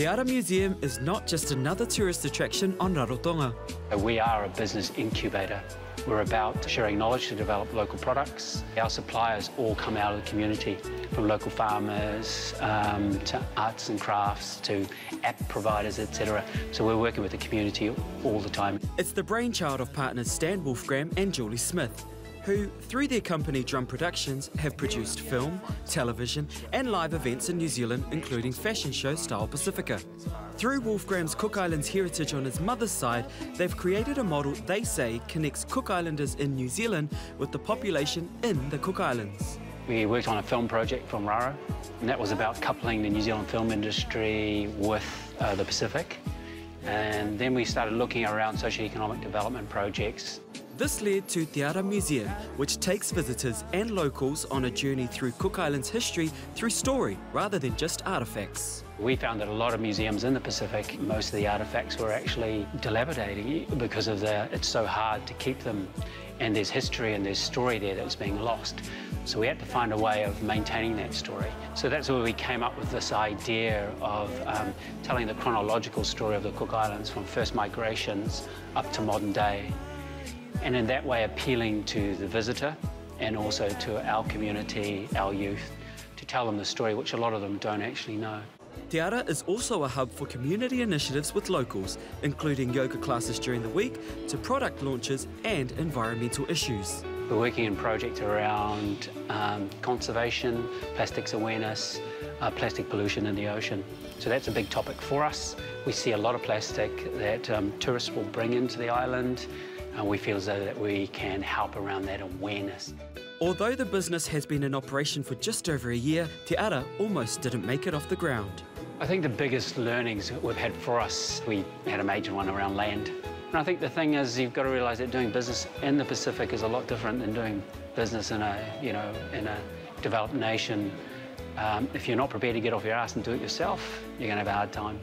Te Ara Museum is not just another tourist attraction on Rarotonga. We are a business incubator. We're about sharing knowledge to develop local products. Our suppliers all come out of the community, from local farmers um, to arts and crafts to app providers, etc. So we're working with the community all the time. It's the brainchild of partners Stan Wolfgramm and Julie Smith, who, through their company Drum Productions, have produced film, television, and live events in New Zealand, including fashion show Style Pacifica. Through Wolfgramm's Cook Islands heritage on his mother's side, they've created a model they say connects Cook Islanders in New Zealand with the population in the Cook Islands. We worked on a film project from Raro, and that was about coupling the New Zealand film industry with uh, the Pacific. And then we started looking around socio-economic development projects this led to Te Ara Museum, which takes visitors and locals on a journey through Cook Island's history through story rather than just artefacts. We found that a lot of museums in the Pacific, most of the artefacts were actually dilapidating because of the, it's so hard to keep them and there's history and there's story there that's being lost. So we had to find a way of maintaining that story. So that's where we came up with this idea of um, telling the chronological story of the Cook Islands from first migrations up to modern day and in that way appealing to the visitor and also to our community, our youth, to tell them the story, which a lot of them don't actually know. Te Ara is also a hub for community initiatives with locals, including yoga classes during the week, to product launches and environmental issues. We're working in projects around um, conservation, plastics awareness, uh, plastic pollution in the ocean. So that's a big topic for us. We see a lot of plastic that um, tourists will bring into the island, and we feel as though that we can help around that awareness. Although the business has been in operation for just over a year, Te Ara almost didn't make it off the ground. I think the biggest learnings we've had for us, we had a major one around land. And I think the thing is you've got to realise that doing business in the Pacific is a lot different than doing business in a, you know, in a developed nation. Um, if you're not prepared to get off your ass and do it yourself, you're going to have a hard time.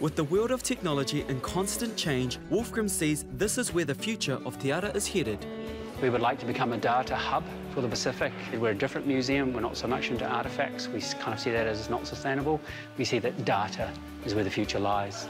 With the world of technology in constant change, Wolfgramm sees this is where the future of Te Ara is headed. We would like to become a data hub for the Pacific. We're a different museum. We're not so much into artefacts. We kind of see that as not sustainable. We see that data is where the future lies.